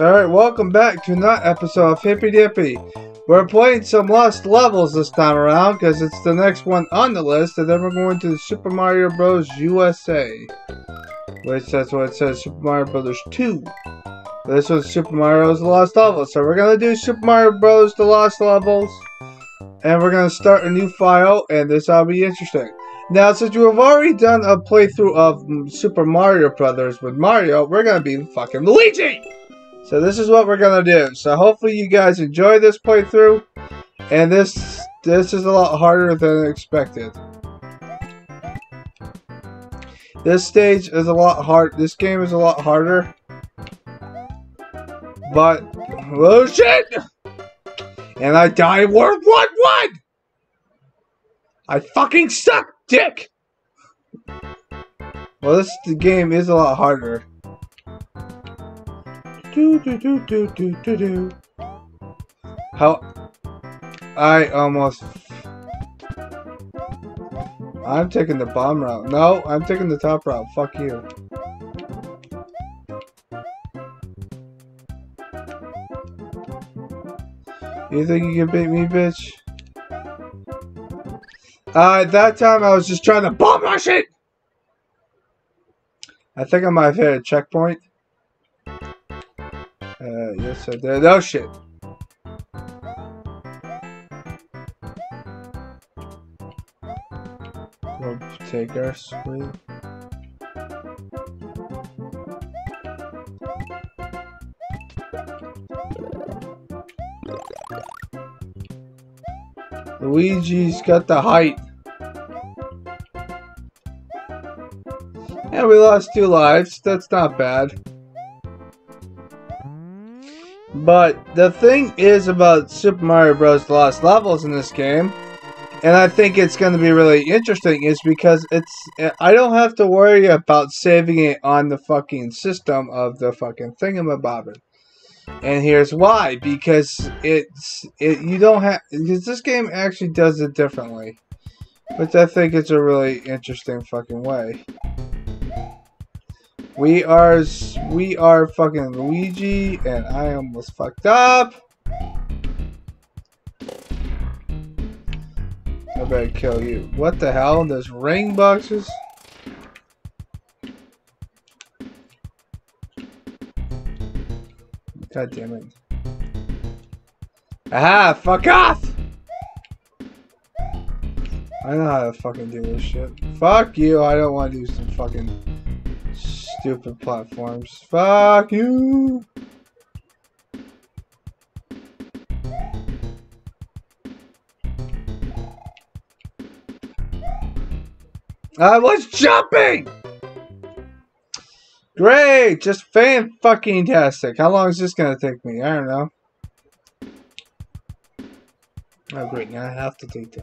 Alright, welcome back to another episode of Hippy Dippy. We're playing some Lost Levels this time around because it's the next one on the list, and then we're going to Super Mario Bros. USA. Which that's what it says, Super Mario Bros. 2. This was Super Mario's Lost Levels. So we're going to do Super Mario Bros. The Lost Levels. And we're going to start a new file, and this will be interesting. Now, since you have already done a playthrough of Super Mario Brothers with Mario, we're going to be fucking Luigi! So this is what we're gonna do. So hopefully you guys enjoy this playthrough. And this this is a lot harder than expected. This stage is a lot hard. This game is a lot harder. But oh shit! And I die World War One. I fucking suck, dick. Well, this the game is a lot harder. Do do do do do do do. How I almost I'm taking the bomb route. No, I'm taking the top route. Fuck you. You think you can beat me, bitch? Uh, at that time, I was just trying to bomb rush it! I think I might have hit a checkpoint. Uh, yes, I did. Oh, shit. Take our sweet. Luigi's got the height. And we lost two lives. That's not bad. But the thing is about Super Mario Bros. Lost Levels in this game, and I think it's going to be really interesting, is because it's I don't have to worry about saving it on the fucking system of the fucking thingamabobber. And here's why, because it's it you don't have because this game actually does it differently, which I think is a really interesting fucking way. We are we are fucking Luigi, and I almost fucked up. I better kill you. What the hell? There's ring boxes. God damn it. Aha! Fuck off! I know how to fucking do this shit. Fuck you, I don't want to do some fucking stupid platforms. Fuck you! I was jumping! Great! Just fan fucking tastic. How long is this gonna take me? I don't know. Oh great, now I have to take the...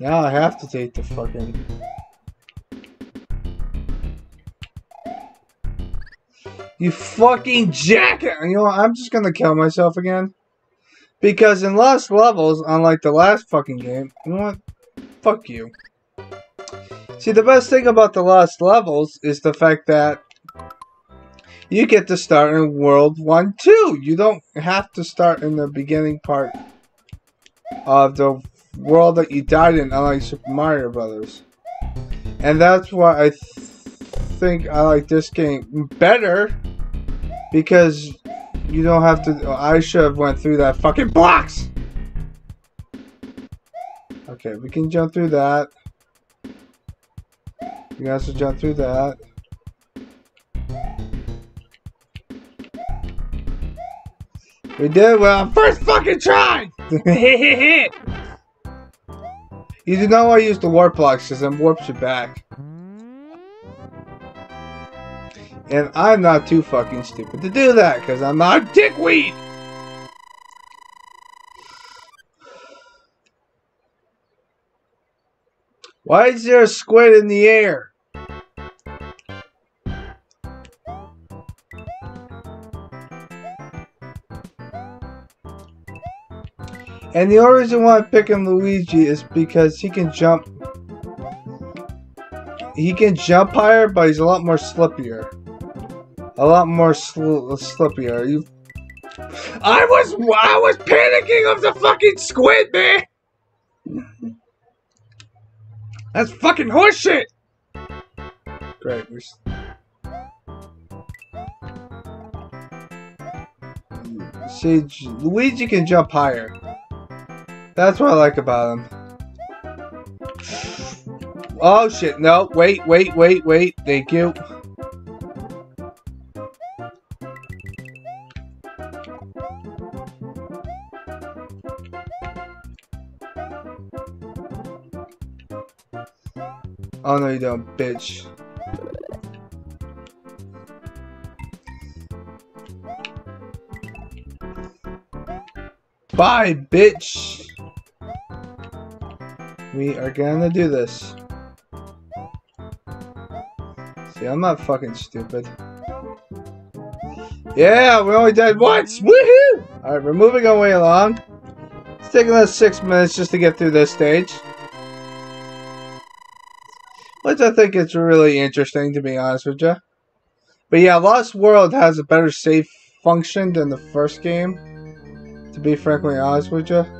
Now I have to take the fucking... You fucking jacket! You know? I'm just gonna kill myself again. Because in Lost Levels, unlike the last fucking game, you know what? Fuck you. See, the best thing about the Lost Levels is the fact that you get to start in World 1 too. You don't have to start in the beginning part of the world that you died in, unlike Super Mario Brothers. And that's why I th think I like this game better because you don't have to. I should have went through that fucking box. Okay, we can jump through that. You guys will jump through that. We did well. First fucking try! you do not want to use the warp blocks because then warps you back. And I'm not too fucking stupid to do that, because I'm not dickweed! Why is there a squid in the air? And the only reason why I'm picking Luigi is because he can jump. He can jump higher, but he's a lot more slippier. a lot more sl slippier. You, I was I was panicking of the fucking squid, man. That's fucking horseshit. Great. See, Luigi can jump higher. That's what I like about him. Oh shit, no, wait, wait, wait, wait, thank you. Oh no you don't, bitch. Bye, bitch! We are gonna do this. See, I'm not fucking stupid. Yeah, we only died once! Woohoo! Alright, we're moving our way along. It's taking us six minutes just to get through this stage. Which I think is really interesting, to be honest with you. But yeah, Lost World has a better save function than the first game to be frankly honest with you.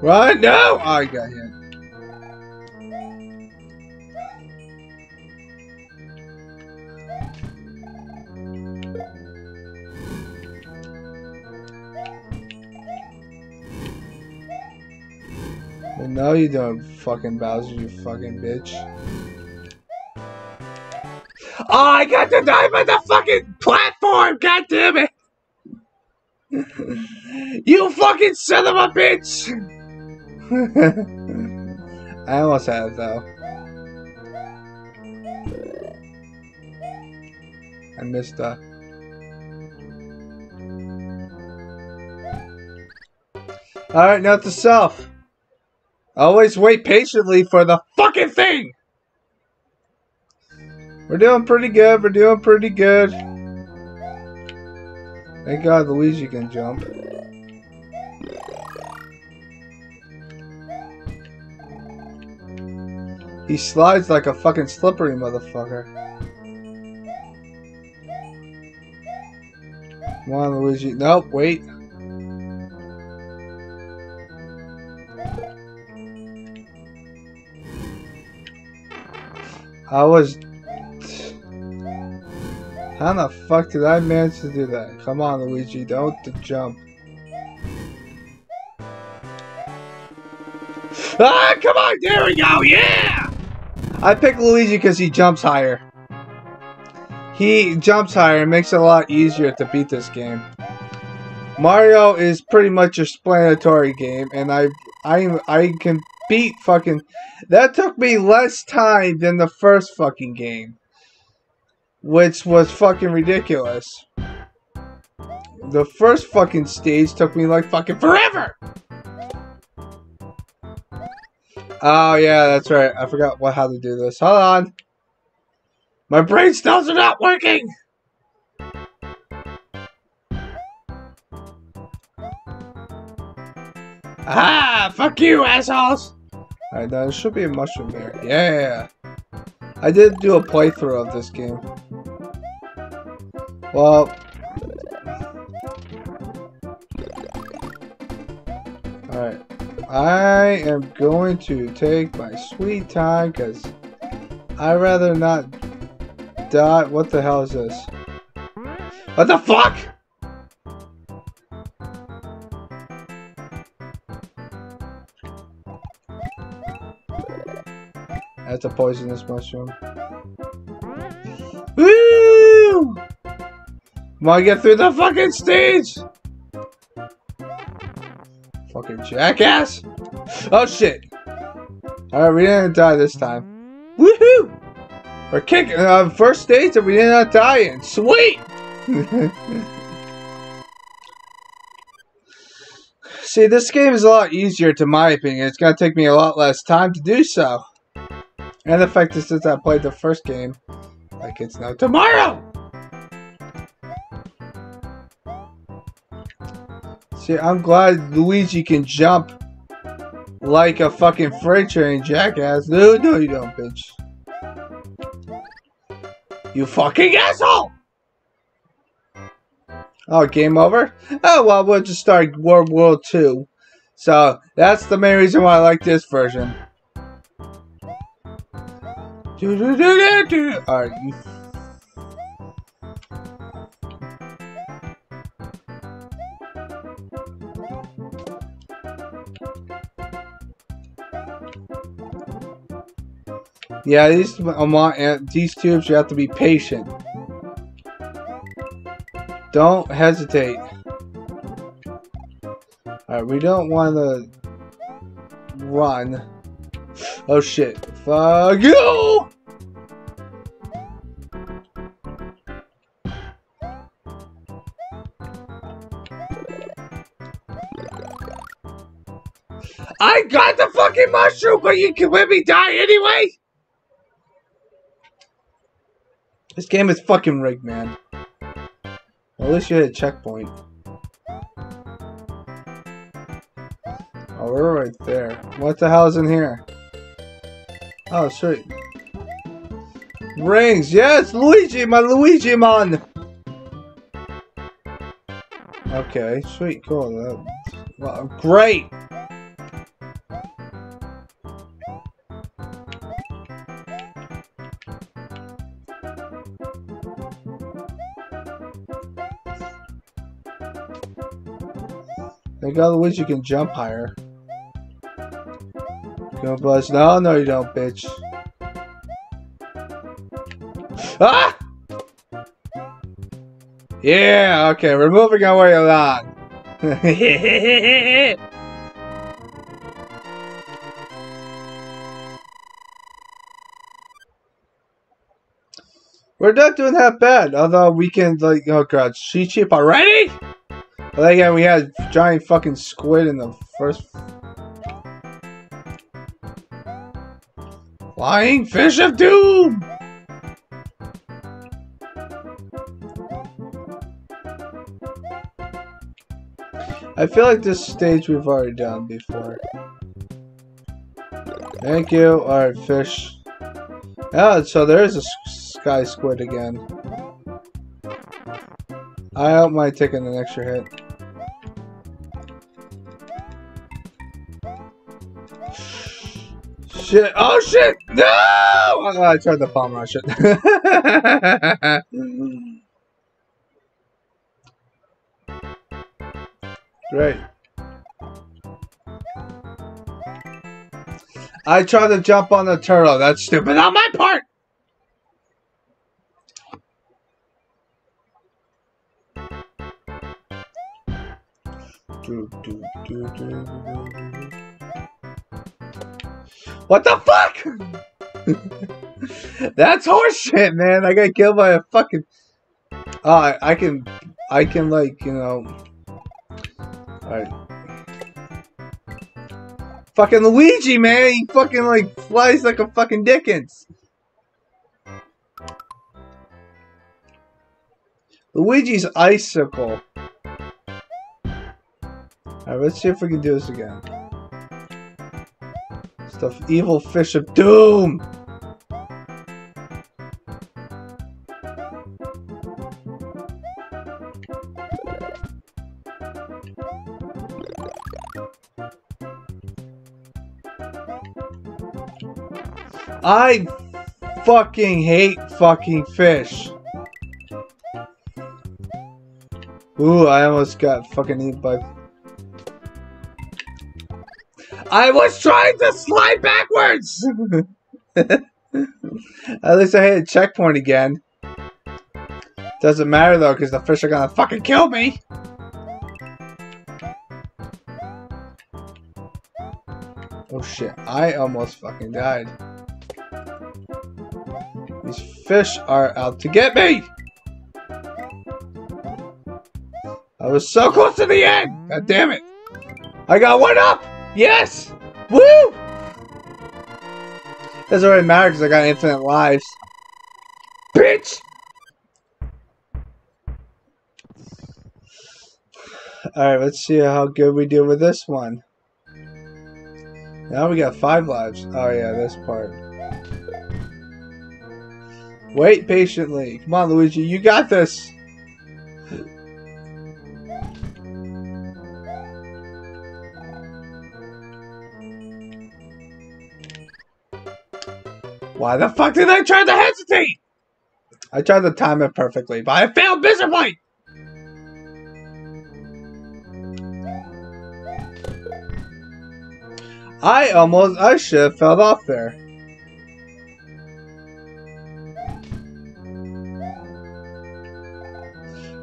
Right now, I got hit. And now you don't fucking Bowser, you fucking bitch. Oh, I got to dive by the fucking platform! God damn it! you fucking son of a bitch! I almost had it though. I missed that. Alright, note to self. Always wait patiently for the fucking thing! We're doing pretty good, we're doing pretty good. Thank God Luigi can jump. He slides like a fucking slippery motherfucker. Come on, Luigi. Nope, wait. I was... How the fuck did I manage to do that? Come on, Luigi, don't jump. Ah, come on, there we go, yeah! I picked Luigi because he jumps higher. He jumps higher and makes it a lot easier to beat this game. Mario is pretty much a explanatory game, and I I I can beat fucking... That took me less time than the first fucking game. Which was fucking ridiculous. The first fucking stage took me like fucking forever! Oh yeah, that's right. I forgot what how to do this. Hold on. My brain cells are not working! Ah! Fuck you, assholes! Alright, there should be a mushroom there. Yeah! I did do a playthrough of this game. Well... Alright. I am going to take my sweet time because I'd rather not die. What the hell is this? What the fuck? That's a poisonous mushroom. Woo! Come get through the fucking stage! Jackass! Oh shit! Alright, we didn't die this time. Woohoo! We're kicking uh, first stage that we did not die in. Sweet! See, this game is a lot easier to my opinion. It's gonna take me a lot less time to do so. And the fact is, since I played the first game, like it's now tomorrow! See, I'm glad Luigi can jump like a fucking freight train, jackass. No, no, you don't, bitch. You fucking asshole! Oh, game over? Oh, well, we'll just start World War II. So, that's the main reason why I like this version. Alright. Yeah, these uh, these tubes you have to be patient. Don't hesitate. Alright, we don't want to run. Oh shit. Fuck you! I got the fucking mushroom, but you can let me die anyway? This game is fucking rigged, man. At least you hit a checkpoint. Oh, we're right there. What the hell is in here? Oh, sweet. Rings! Yes! Luigi! My Luigi man! Okay, sweet, cool. Well, great! Thank God you can jump higher. you go buzz. No, no you don't, bitch. Ah! Yeah, okay, we're moving our way along. we're not doing that bad, although we can, like, oh god, she cheap already? Again, we had giant fucking squid in the first Flying Fish of Doom! I feel like this stage we've already done before. Thank you. Alright, fish. Oh, so there is a sky squid again. I don't taking an extra hit. Shit. Oh shit! No! Oh, I tried the palm rush. Great. I tried to jump on the turtle. That's stupid on my part! Do, do, do, what the fuck? That's horseshit, man. I got killed by a fucking. Oh, I, I can, I can like you know. Alright. Fucking Luigi, man. He fucking like flies like a fucking Dickens. Luigi's icicle. Alright, let's see if we can do this again. The evil fish of doom! I fucking hate fucking fish. Ooh, I almost got fucking eaten by I was trying to slide backwards! At least I hit a checkpoint again. Doesn't matter though, because the fish are gonna fucking kill me! Oh shit, I almost fucking died. These fish are out to get me! I was so close to the end! God damn it! I got one up! Yes! Woo! Doesn't really matter because I got infinite lives. Bitch! Alright, let's see how good we do with this one. Now we got five lives. Oh yeah, this part. Wait patiently. Come on, Luigi, you got this. Why the fuck did I try to hesitate? I tried to time it perfectly, but I failed miserably! I almost, I should have fell off there.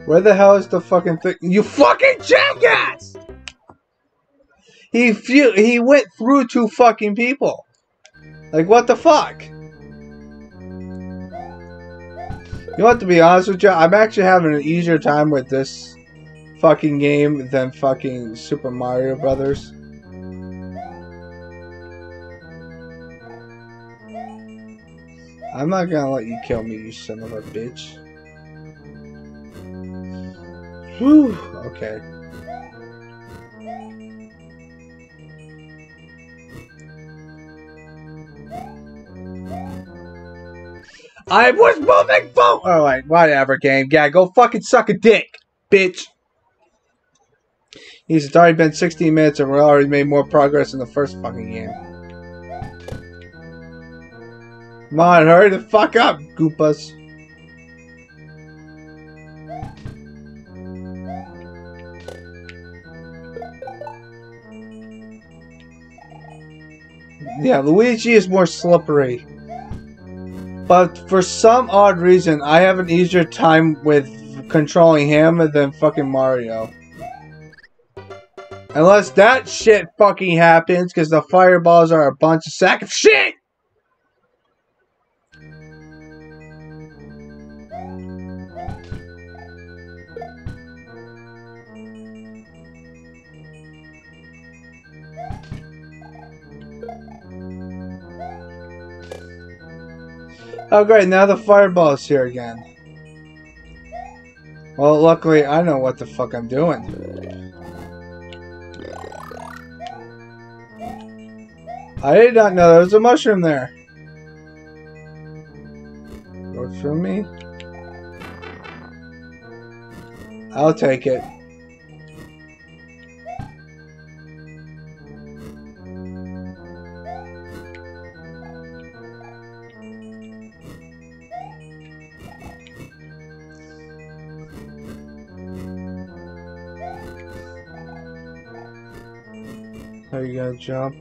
Where the hell is the fucking thing? You fucking jackass! He he went through two fucking people. Like what the fuck? You know what, to be honest with you, I'm actually having an easier time with this fucking game than fucking Super Mario Brothers. I'm not gonna let you kill me, you son of a bitch. Whew, okay. I was moving forward. Alright, whatever, game. Yeah, go fucking suck a dick, bitch. He's it's already been 16 minutes and we already made more progress in the first fucking game. Come on, hurry the fuck up, Goopas. Yeah, Luigi is more slippery. But for some odd reason, I have an easier time with controlling him than fucking Mario. Unless that shit fucking happens, because the fireballs are a bunch of sack of shit! Oh great, now the fireball is here again. Well, luckily I know what the fuck I'm doing. I did not know there was a mushroom there. Go through me? I'll take it. You go, jump.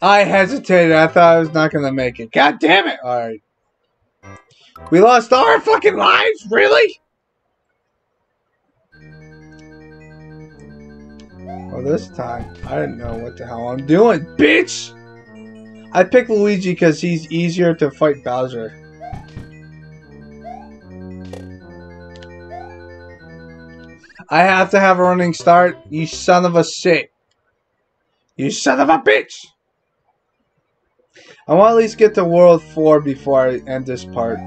I hesitated. I thought I was not to make it. God damn it. Alright. We lost all our fucking lives? Really? Well, this time, I didn't know what the hell I'm doing, bitch! I picked Luigi because he's easier to fight Bowser. I have to have a running start, you son of a shit. You son of a bitch! I want to at least get to World 4 before I end this part.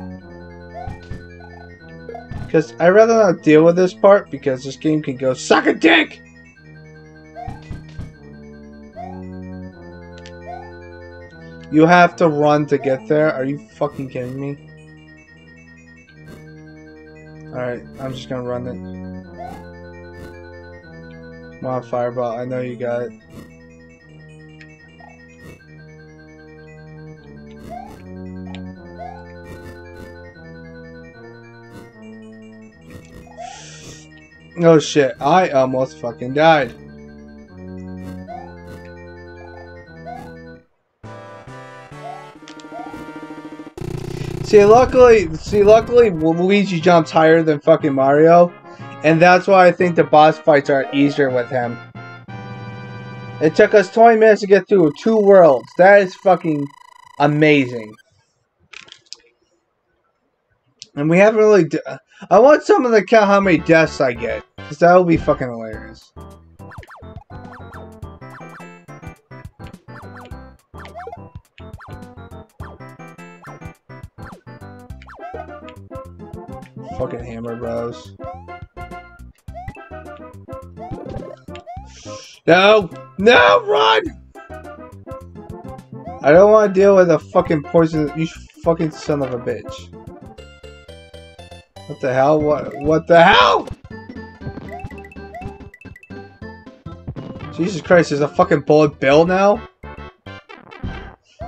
Because I'd rather not deal with this part because this game can go suck a dick! You have to run to get there? Are you fucking kidding me? Alright, I'm just gonna run it. Come on, Fireball, I know you got it. Oh shit, I almost fucking died. See, luckily, see, luckily, Luigi jumps higher than fucking Mario, and that's why I think the boss fights are easier with him. It took us 20 minutes to get through two worlds. That is fucking amazing. And we haven't really... I want someone to count how many deaths I get. Because that would be fucking hilarious. Fucking Hammer Bros. No! No, run! I don't want to deal with a fucking poison. You fucking son of a bitch. What the hell? What? What the hell? Jesus Christ! There's a fucking bullet bill now.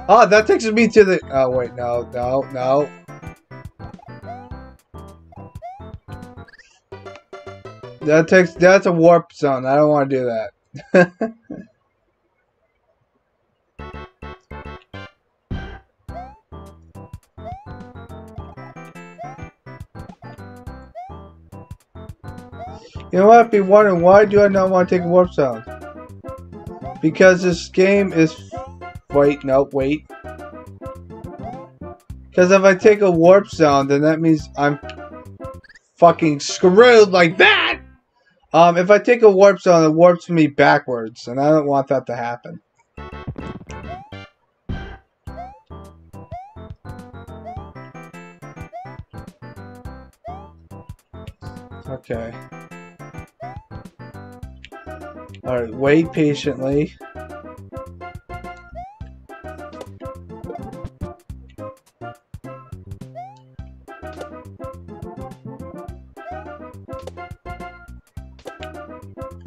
Ah, that takes me to the. Oh wait, no, no, no. That takes. That's a warp zone. I don't want to do that. You might? Be wondering why do I not want to take a warp zone? Because this game is. Wait, no, wait. Because if I take a warp zone, then that means I'm fucking screwed like that. Um, if I take a warp zone, it warps me backwards, and I don't want that to happen. Okay. Alright, wait patiently.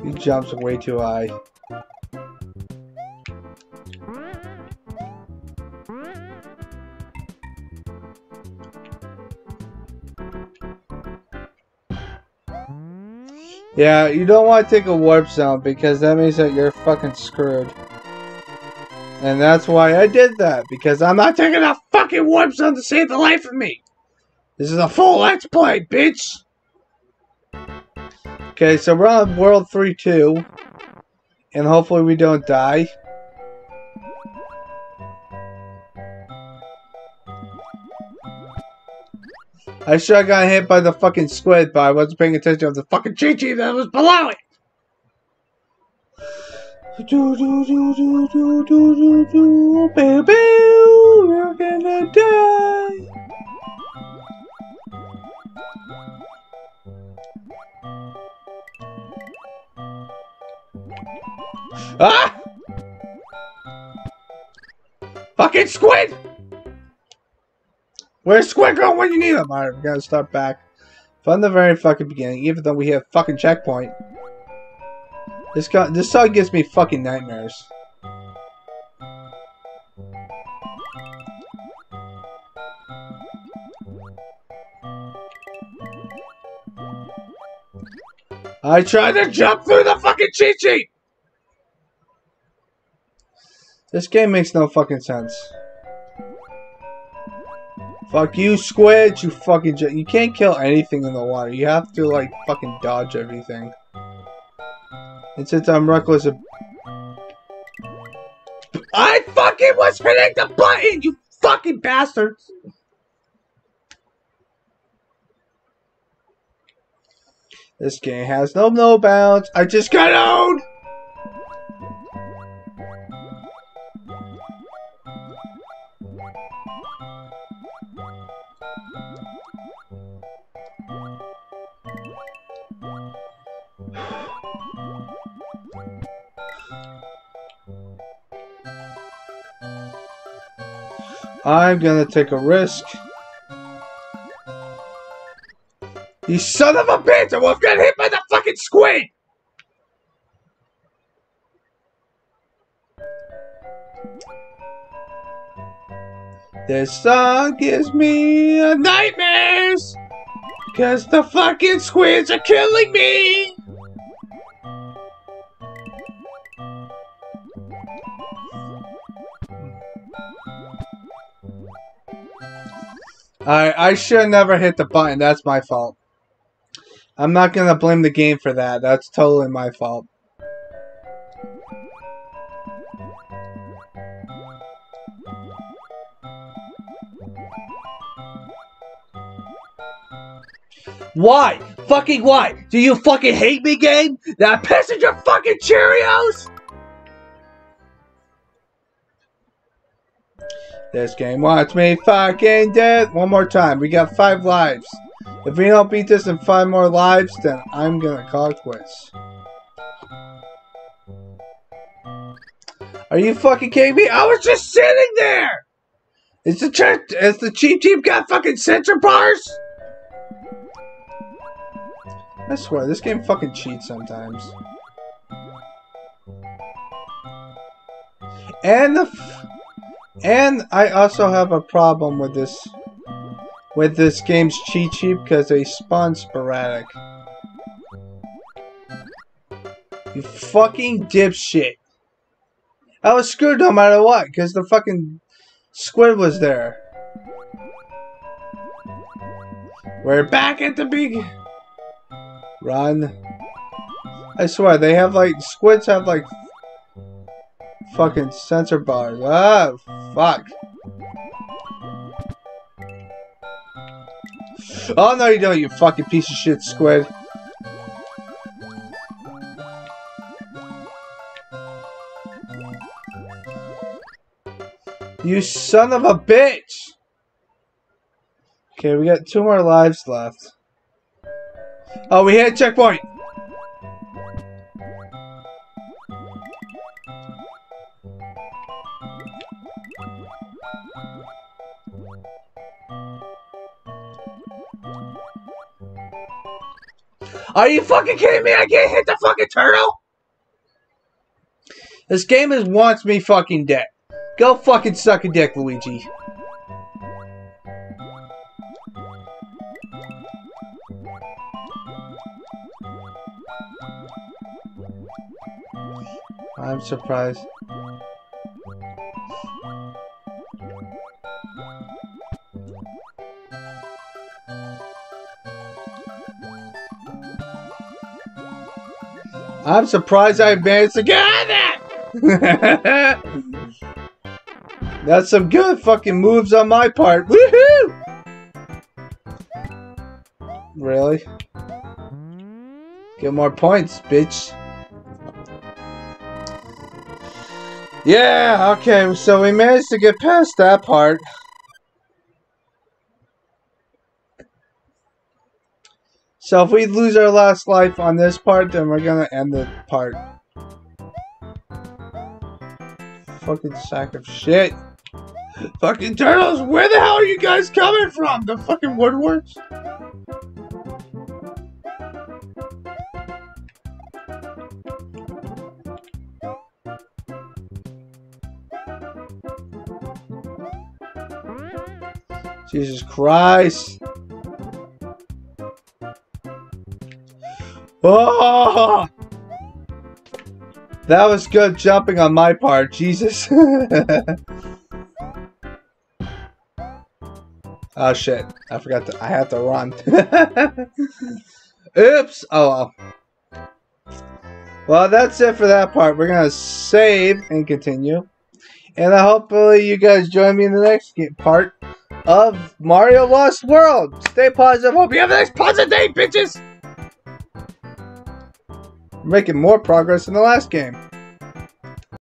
He jumps way too high. Yeah, you don't want to take a warp zone because that means that you're fucking screwed. And that's why I did that, because I'm not taking a fucking warp zone to save the life of me! This is a full let's play, bitch! Okay, so we're on World 3-2. And hopefully we don't die. I sure got hit by the fucking squid, but I wasn't paying attention to the fucking Chi-Chi that was below it! Do do do do do do do do baby, we're gonna die. Ah! Fucking squid! Where's Squid Girl when you need him? Alright, we gotta start back from the very fucking beginning, even though we have fucking checkpoint. This guy, this song gives me fucking nightmares. I tried to jump through the fucking Cheep Cheep! This game makes no fucking sense. Fuck you, squid! You fucking You can't kill anything in the water. You have to, like, fucking dodge everything. And since I'm reckless I fucking was hitting the button, you fucking bastards! This game has no no bounds. I just got owned! I'm gonna take a risk. You son of a bitch! I was getting hit by the fucking squid! This song gives me nightmares! Cause the fucking squids are killing me! I I should never hit the button. That's my fault. I'm not gonna blame the game for that. That's totally my fault. Why? Fucking why? Do you fucking hate me, game? That pissing your fucking Cheerios? This game wants me fucking dead. One more time. We got five lives. If we don't beat this in five more lives, then I'm gonna call quits. Are you fucking kidding me? I was just sitting there! Is the ch- is the Cheep Cheep got fucking sensor bars? I swear, this game fucking cheats sometimes. And the and I also have a problem with this with this game's Cheep Cheep because they spawn sporadic. You fucking dipshit. I was screwed no matter what because the fucking squid was there. We're back at the big run. I swear they have like squids have like fucking sensor bars. Ah, fuck. Oh no you don't, you fucking piece of shit squid. You son of a bitch! Okay, we got two more lives left. Oh, we hit checkpoint! Are you fucking kidding me? I can't hit the fucking turtle? This game is wants me fucking dead. Go fucking suck a dick, Luigi. I'm surprised. I'm surprised I managed to get that! That's some good fucking moves on my part. Woohoo! Really? Get more points, bitch. Yeah, okay, so we managed to get past that part. So if we lose our last life on this part, then we're gonna end the part. Fucking sack of shit. Fucking turtles, where the hell are you guys coming from? The fucking woodworks? Jesus Christ. Oh! That was good jumping on my part, Jesus. oh shit, I forgot to, I have to run. Oops, oh well. Well, that's it for that part. We're gonna save and continue. And hopefully you guys join me in the next part of Mario Lost World. Stay positive. Hope you have a nice positive day, bitches! Making more progress in the last game.